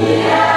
Yeah.